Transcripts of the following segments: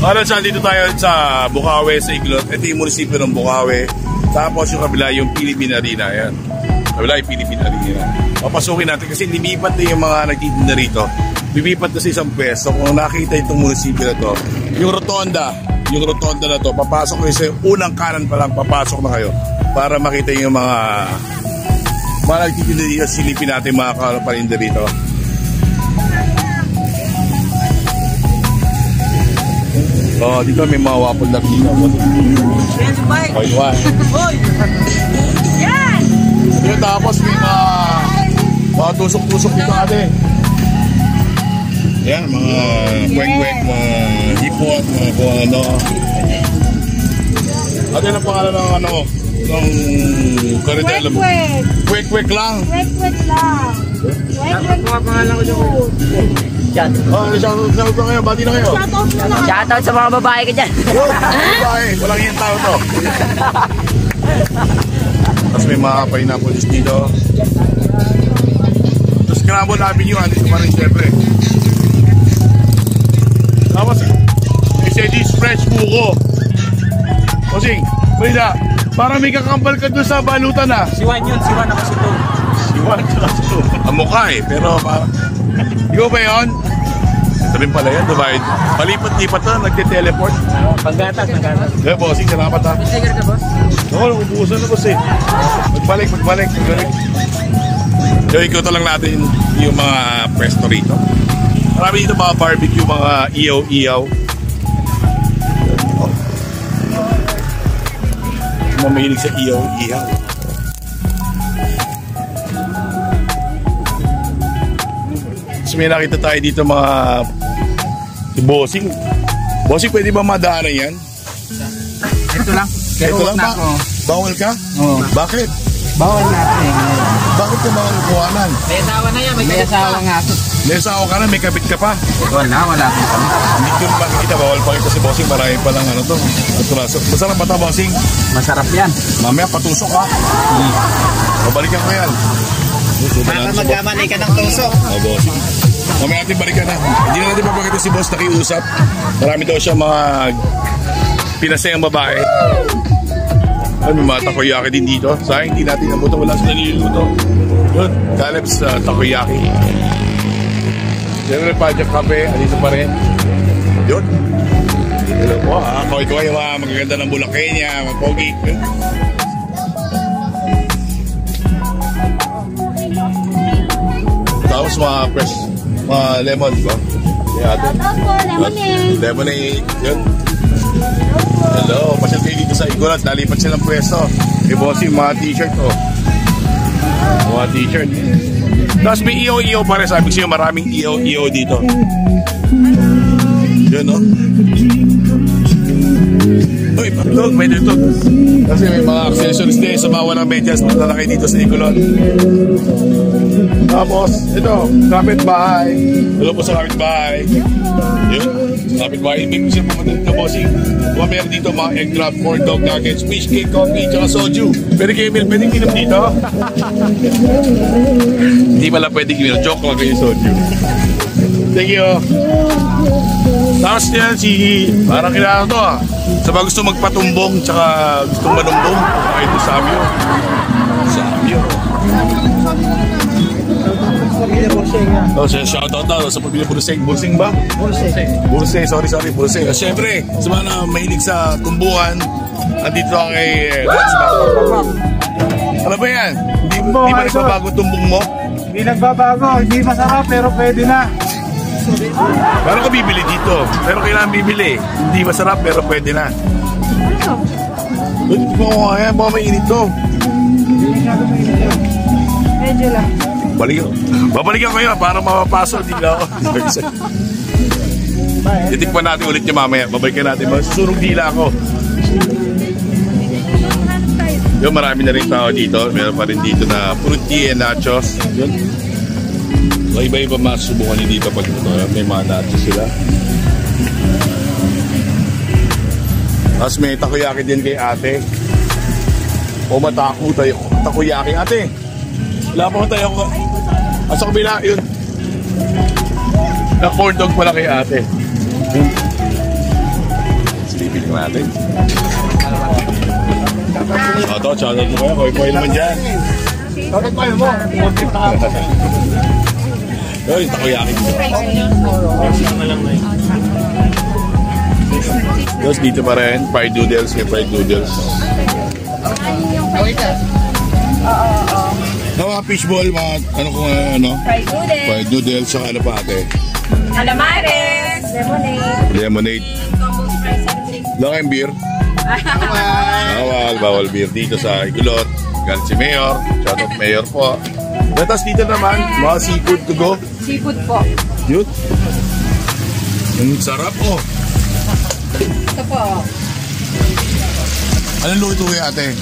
Ano siya, dito tayo sa Bukawi, sa Iglot. Ito yung munisipyo ng Bukawi. Tapos yung kabila, yung Philippine Arena. Ayan. Kabila yung Philippine Arena. Papasukin natin kasi limipat na yung mga nagtitinda rito. Limipat na sa isang pwesto. Kung nakita itong munisipyo na to, yung rotonda, yung rotonda na to, papasok kayo sa unang kanan pa lang, papasok na kayo para makita yung mga mga nagtitinda dito, silipin natin mga kalapalinda dito. Oh, dito may mga waffle na dito. Hoy, wa. Yan! Yun, tapos may mga mga tusok-tusok dito ate. Yan, mga kwek-kwek, mga hipot, mga kung ano. Ate, ano pangalan ng ano? Ng karidela mo? Kwek-kwek. Kwek-kwek lang. Kwek-kwek lang. Kwek-kwek pangalan ko dyan. Shout, Oh, shoutout shoutout na kayo, bati na kayo. Shout out mo na. out sa mga babae ka dyan. Yo, babae, walang yung tao to. Tapos may mga pineapples dito. Tapos Scramble Avenue, andito pa rin syempre. Tapos, may Sedis Fresh Buko. Kasing, Frida, para may kakambal ka doon sa balutan ah. Si Juan yun, si Juan ako si Tom. Iwan ka kasi Ang mukha eh, pero parang... Ikaw ba yun? Rin pala yan, Dubai. Palipat-lipat na, nagte-teleport. Panggatas, panggatas. Eh, bossing, salamat ha. Tiger ka boss? Oo, ubusan na boss eh. Magbalik, magbalik, magbalik. So, ikutan lang natin yung mga pwesto rito. Marami dito mga barbecue, mga iyaw-iyaw. Oh. Mga mahilig sa iyaw-iyaw. So, may nakita tayo dito mga si Bossing. Bossing, pwede ba madaanan yan? Ito lang. Pero Ito lang na ba? ako. Bawal ka? Oo. Bakit? Bawal na ako eh. Bakit ka mga kuhanan? May asawa na yan, may, May asawa nga ako. May asawa ka na, may kabit ka pa. Wala, wala akong kami. Hindi ko makikita, bawal pa kita si Bossing. Marami pa lang ano to. Aturaso. Masarap ba ito, Bossing? Masarap yan. Mamaya patusok ha. Hmm. Babalikan ko yan. Para magkamali ka ng tusok. Oh, Bossing. Mamaya natin balikan na. Hindi na natin papakita si Boss nakiusap. Marami daw siya mga pinasayang babae. Ano, may mga takoyaki din dito. Sayang, hindi natin nabuto. Wala sa niluluto. Yun, Caleb's uh, takoyaki. General Project Cafe, andito pa rin. Yun. Hello po, ha? Kaway ko kayo, ha? Magaganda ng bulakay niya, mga pogi. Tapos mga fresh, mga lemon, ba? Yeah, po, lemonade. Lemonade. Yun. Hello, pasyal kayo dito sa Igulat. Nalipat silang pwesto. May bossing mga t-shirt, oh. Mga t-shirt. Tapos may iyo-iyo pa rin. Sabi ko sa'yo, maraming iyo-iyo dito. Yun, no? Uy, patulog, may dito. Kasi may mga accessories din sa mga walang medyas na lalaki dito sa Icolon. Tapos, ito, kapit-bahay. Hello po sa kapit-bahay. Yun, kapit-bahay. May gusto pumunta dito, bossing. Kung meron dito mga egg drop, corn dog nuggets, fish cake, coffee, tsaka soju. Pwede kayo, Emil, pwede kinom dito? Hindi pala pwede kinom. Joke lang kayo soju. Thank you. Tapos yan si, parang kilala to ah. Sa mga gusto magpatumbong, tsaka gusto manumbong, ay ito Samyo. Samyo. Oh, so shout out daw sa pamilya Burseng. Burseng ba? Burseng, sorry, sorry, Burseng. Uh, Siyempre, sa mga na mahilig sa tumbuhan, andito ako kay eh, Lance Bakbak. Ano ba yan? Hindi ba nagbabago tumbong mo? Hindi nagbabago, hindi masarap pero pwede na. Paano ka bibili dito? Pero kailangan bibili. Hindi masarap pero pwede na. Ba't mo ko yan? Baka mainit to. Medyo lang. Balikan. Babalikan ko yun para mapapasok. Hindi na ako. Titikman natin ulit yung mamaya. Babalikan natin. Susunog dila ako. Yung marami na rin tao dito. Meron pa rin dito na fruity and nachos. Yun. So, iba-iba masubukan nyo dito pag ito. May mga nachos sila. Tapos may takoyaki din kay ate. O matako tayo. Takoyaki ate. Wala pa tayo. Ah, sa kabila, yun. Na corn dog pala kay ate. Silipin lang natin. Ito, shoutout mo kaya. Koy-koy naman dyan. Bakit kayo mo? Yun, takoyaki dito. Tapos dito pa rin, fried noodles, may fried noodles. Na mga fishball, mga ano kung ano, Fried noodles. fried noodles, saka ano pa ate, Calamares. Lemonade. lemonade. Fries and yung beer. Bawal, bawal beer dito sa Igulot. Galit si Mayor. Shout out Mayor po. Tapos dito naman, mga seafood to go. Seafood po. Yun. Ang sarap oh. Ito po. Anong luto kaya ate?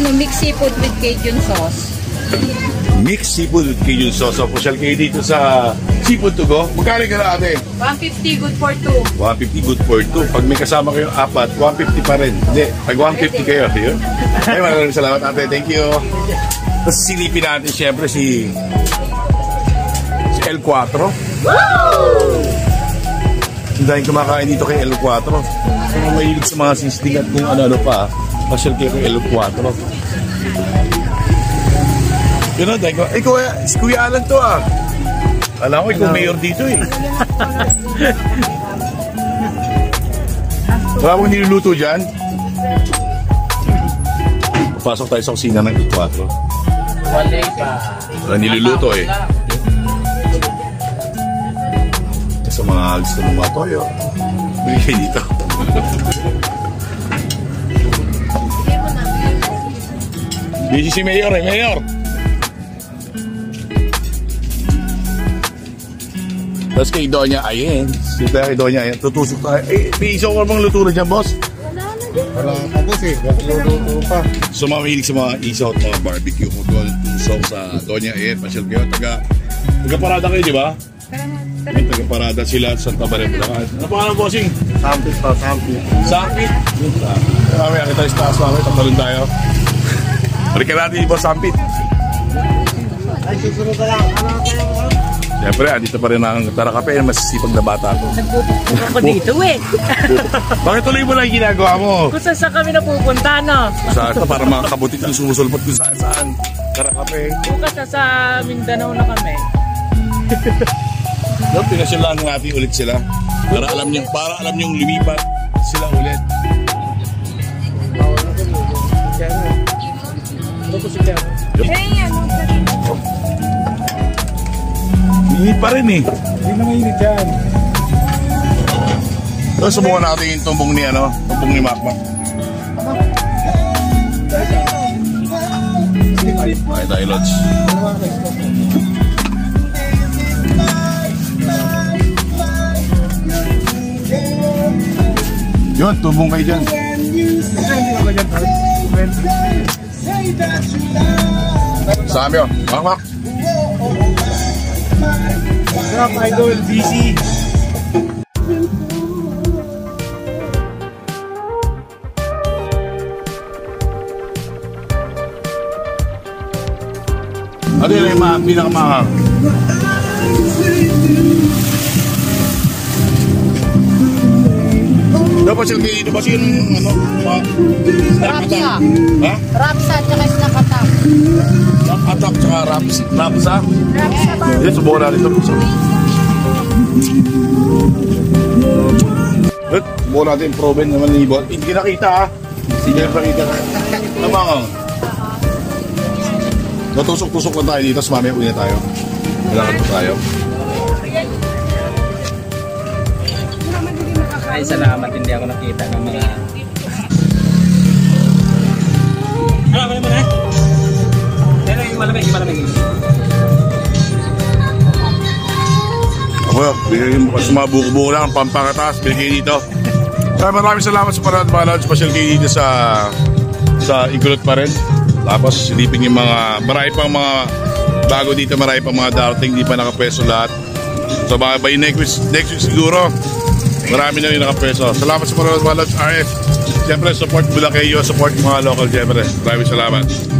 Ano, mixed seafood with Cajun sauce. Mixed seafood with Cajun sauce. So, pusyal kayo dito sa seafood to go. Magkano ka na ate? 150 good for two. 150 good for two. Pag may kasama kayong apat, 150 pa rin. Hindi, pag 150 kayo, yun. Ay, maraming salamat ate. Thank you. Tapos silipin natin syempre si si L4. Ang daming kumakain dito kay L4. So, kung mahilig sa mga sisling at kung ano-ano pa, pasyal kayo kay L4. Yun na, dahil ko, ay kuya, si Kuya Alan to ah. Alam ko, ikaw mayor dito eh. Wala mong niluluto dyan? Pasok tayo sa kusina ng E4. Wala pa. Wala niluluto eh. Sa mga gusto ng mga toyo. Bili kayo dito. Busy si Mayor eh, Mayor! Tapos kay Donya, ayun. Si kay Donya, ayun. Tutusok tayo. Eh, may isaw ka bang luto na dyan, boss? Wala pa boss eh. Luluto pa. So mga mahilig sa mga isaw at mga barbecue kung doon tusok sa Doña Air, pasyal kayo, taga, taga parada kayo, di ba? May taga parada sila sa Santa Maria, Bulacan. Ano pangalan bossing? Sampit pa, sampit. Sampit. Yun sa. Mamaya kita sa taas mamaya, tatalon tayo. Balikan natin yung boss Sampit. Ay, susunod na lang. Ano? Siyempre, andito pa rin ang Tarakape, masisipag na bata to. Nagpupunta ako dito eh. Bakit tuloy mo lang yung ginagawa mo? Kung saan saan kami napupunta, no? Sa ito, para makabutit yung sumusulpot kung saan saan. Tarakape. Bukas na sa Mindanao na kami. No, pinasyalan natin ulit sila. Para alam niyo, para alam niyo lumipat sila ulit. Hey, ano, Init pa rin eh. Hindi na mainit yan. So, subukan natin yung tumbong ni ano, tumbong ni Makmak. Ay, tayo, Lods. Yun, tumbong kayo dyan. Sa amin, oh. Makmak. Rap Idol, busy. Ano yun yung mga pinakamahal? Dapat siya kayo dito kasi yung ano. Rapsa. Ha? Rapsa at saka raps, rapsa. Rapsa ba? Yan, subukan natin ito. But, subukan natin proven naman ni Ibon. Hindi nakita ha. Sige, pakita. Tama ka. Natusok-tusok lang tayo dito, tapos uwi na tayo. Malakad pa tayo. Ay, salamat. Hindi ako nakita ng mga... bigay mo sa mga buko-buko lang, pampakataas, bigay dito. Kaya maraming salamat sa mga lounge, special kayo dito sa sa Igulot pa rin. Tapos silipin yung mga, marami pang mga bago dito, marami pang mga darating, di pa nakapwesto lahat. So baka by next week, next week siguro, marami na rin nakapwesto. Salamat sa mga lounge, RF. Siyempre, support mula kayo, support mga local, siyempre. Maraming salamat.